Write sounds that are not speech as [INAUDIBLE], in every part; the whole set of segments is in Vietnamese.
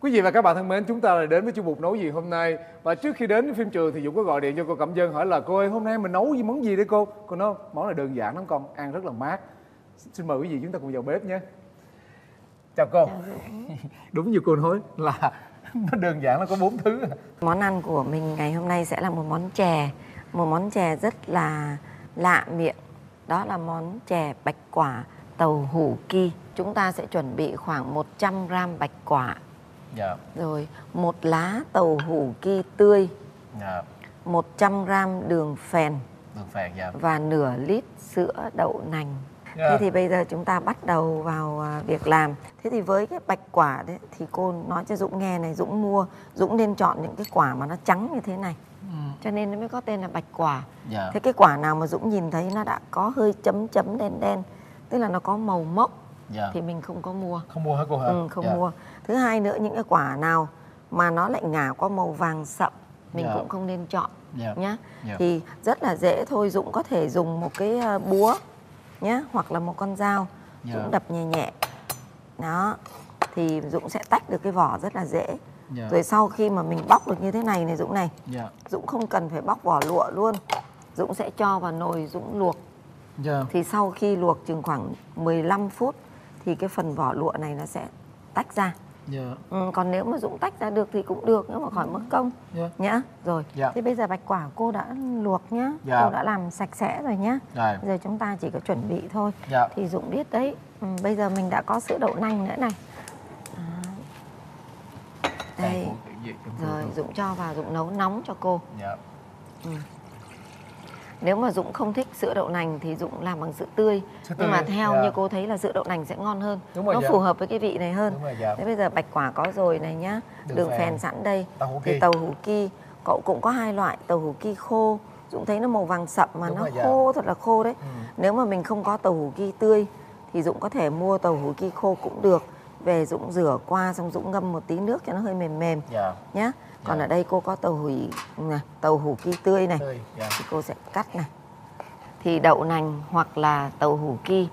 Quý vị và các bạn thân mến, chúng ta lại đến với chương mục nấu gì hôm nay. Và trước khi đến với phim trường thì Dũng có gọi điện cho cô Cẩm Dân hỏi là cô ơi hôm nay mình nấu gì món gì đấy cô? Cô nói món này đơn giản lắm con, ăn rất là mát. Xin mời quý vị chúng ta cùng vào bếp nhé. Chào cô. [LAUGHS] Đúng như cô nói là [LAUGHS] nó đơn giản là có bốn thứ. Món ăn của mình ngày hôm nay sẽ là một món chè Một món chè rất là lạ miệng. Đó là món chè bạch quả tàu hủ ki. Chúng ta sẽ chuẩn bị khoảng 100 gram bạch quả Dạ, Rồi một lá tàu hủ ki tươi dạ, 100 gram đường phèn đường phèn dạ và nửa lít sữa đậu nành Dạ. Thế thì bây giờ chúng ta bắt đầu vào à, việc làm. Thế thì với cái bạch quả đấy thì cô nói cho Dũng nghe này, Dũng mua, Dũng nên chọn những cái quả mà nó trắng như thế này. Cho nên nó mới có tên là bạch quả. Dạ. Thế cái quả nào mà Dũng nhìn thấy nó đã có hơi chấm chấm đen đen, tức là nó có màu mốc Dạ thì mình không có mua. Không mua hả cô hả? Ừ, không Dạ. mua. Thứ hai nữa những cái quả nào mà nó lại ngả qua màu vàng sậm mình Dạ. cũng không nên chọn Dạ. nhá. Dạ. Thì rất là dễ thôi Dũng có thể dùng một cái ờ, búa nhá hoặc là một con dao Dạ. Dũng đập nhẹ nhẹ. Đó. Thì Dũng sẽ tách được cái vỏ rất là dễ. Dạ. Rồi sau khi mà mình bóc được như thế này này Dũng này, Dạ Dũng không cần phải bóc vỏ lụa luôn. Dũng sẽ cho vào nồi Dũng luộc. Dạ Thì sau khi luộc chừng khoảng 15 phút thì cái phần vỏ lụa này nó sẽ tách ra. Dạ Ừ, còn nếu mà Dũng tách ra được thì cũng được nhưng mà khỏi mất công Dạ. nhá. Rồi. Dạ. Thế bây giờ bạch quả cô đã luộc nhá. Dạ. Cô đã làm sạch sẽ rồi nhá. Rồi Bây giờ chúng ta chỉ có chuẩn bị thôi. Dạ Thì Dũng biết đấy. Ừ, bây giờ mình đã có sữa đậu nành nữa này. À. Đây. Rồi Dũng cho vào Dũng nấu nóng cho cô. Dạ Nếu mà Dũng không thích sữa đậu nành thì Dũng làm bằng sữa tươi. Sữa Nhưng mà tươi, theo dạ. như cô thấy là sữa đậu nành sẽ ngon hơn. Đúng rồi, Nó dạ. phù hợp với cái vị này hơn. Đúng rồi dạ Thế bây giờ bạch quả có rồi này nhá. Đường Đường, phèn. phèn. sẵn đây. Tàu Thì tàu hủ ki cậu cũng có hai loại tàu hủ ki khô. Dũng thấy nó màu vàng sậm mà Đúng nó rồi, dạ. khô thật là khô đấy. Ừ. Nếu mà mình không có tàu hủ ki tươi thì Dũng có thể mua tàu hủ ki khô cũng được. Về Dũng rửa qua xong Dũng ngâm một tí nước cho nó hơi mềm mềm Dạ nhá. Còn Dạ. ở đây cô có tàu hủ này, tàu hủ ki tươi này. Tươi Dạ. Thì cô sẽ cắt này. Thì đậu nành hoặc là tàu hủ ki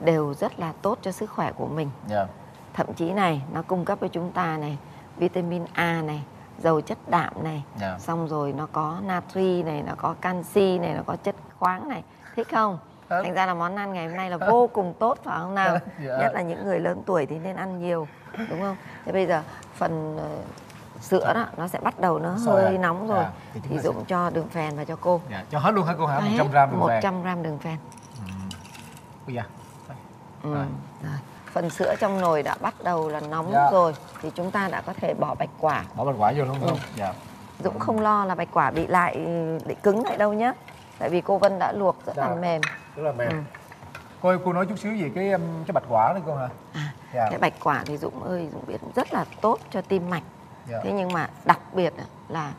đều rất là tốt cho sức khỏe của mình. Dạ. Thậm chí này nó cung cấp cho chúng ta này vitamin A này dầu chất đạm này. Dạ. Xong rồi nó có natri này nó có canxi này nó có chất khoáng này. Thích không? Thành ra là món ăn ngày hôm nay là vô cùng tốt phải không nào? Dạ. nhất là những người lớn tuổi thì nên ăn nhiều đúng không? Thế bây giờ phần ờ, sữa đó nó sẽ bắt đầu nó Sôi hơi rồi. nóng rồi À, thì thì ta sẽ- Dũng cho đường phèn vào cho cô Dạ Cho hết luôn hả cô hả? Cho 100 hết gram đường phèn 100 gram đường phèn. Ui Ừ. Rồi. Rồi. Phần sữa trong nồi đã bắt đầu là nóng Dạ. rồi thì chúng ta đã có thể bỏ bạch quả. Bỏ bạch quả vô luôn Ừ. Dạ Dũng không lo là bạch quả bị lại bị cứng lại đâu nhé. Tại vì cô Vân đã luộc rất là Dạ. mềm. Rất là mềm Ừ. Cô ơi cô nói chút xíu về cái um, cái bạch quả đấy cô hả? À, Dạ cái bạch quả thì Dũng ơi Dũng biết rất là tốt cho tim mạch. Dạ Thế nhưng mà đặc biệt là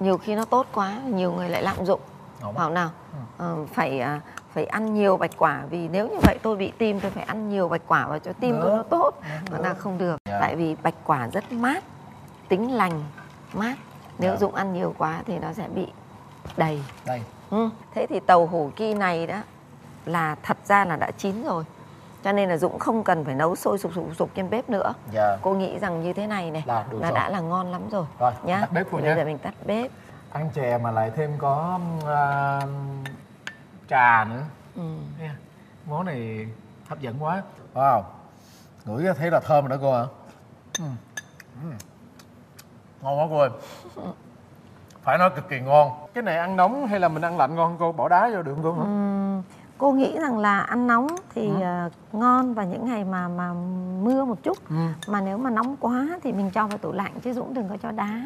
nhiều khi nó tốt quá nhiều người lại lạm dụng. Ổn. Bảo nào Ừ. ờ, phải à, phải ăn nhiều bạch quả vì nếu như vậy tôi bị tim tôi phải ăn nhiều bạch quả vào cho tim tôi nó tốt mà là không được Dạ. tại vì bạch quả rất mát tính lành mát nếu Dạ. Dũng ăn nhiều quá thì nó sẽ bị đầy Đây ừ. thế thì tàu hủ ki này đó là thật ra là đã chín rồi cho nên là Dũng không cần phải nấu sôi sục sục sục trên bếp nữa Dạ cô nghĩ rằng như thế này này Là là rồi. đã là ngon lắm rồi Rồi nhá tắt bếp cô bây nha giờ mình tắt bếp Ăn chè mà lại thêm có uh, trà nữa ừ. Nha. Món này hấp dẫn quá Wow Ngửi thấy là thơm rồi đó cô hả? Ừ. Ừ. Ngon quá cô ơi [LAUGHS] Phải nói cực kỳ ngon Cái này ăn nóng hay là mình ăn lạnh ngon hơn cô? Bỏ đá vô được không cô hả? Cô nghĩ rằng là ăn nóng thì Ừ. ờ, ngon vào những ngày mà mà mưa một chút Ừ. mà nếu mà nóng quá thì mình cho vào tủ lạnh chứ Dũng đừng có cho đá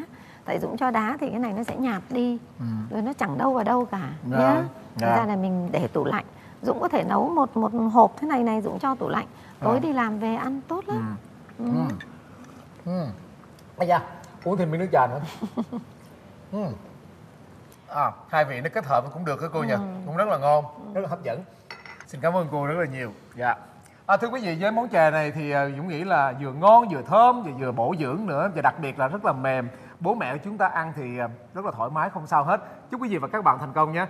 tại Dũng cho đá thì cái này nó sẽ nhạt đi Ừ. rồi nó chẳng đâu vào đâu cả nhá dạ. Thành ra là mình để tủ lạnh Dũng có thể nấu một một hộp thế này này Dũng cho tủ lạnh tối À. đi làm về ăn tốt Ừ. lắm Ừ. Ừ. Ừ. Ây da, uống thêm miếng nước trà nữa. [LAUGHS] ừ. À, hai vị nó kết hợp cũng được hả cô nhỉ? Ừ. Cũng rất là ngon, rất là hấp dẫn. Xin cảm ơn cô rất là nhiều. Dạ. À, thưa quý vị, với món chè này thì à, Dũng nghĩ là vừa ngon, vừa thơm, và vừa bổ dưỡng nữa và đặc biệt là rất là mềm. Bố mẹ của chúng ta ăn thì à, rất là thoải mái, không sao hết. Chúc quý vị và các bạn thành công nhé.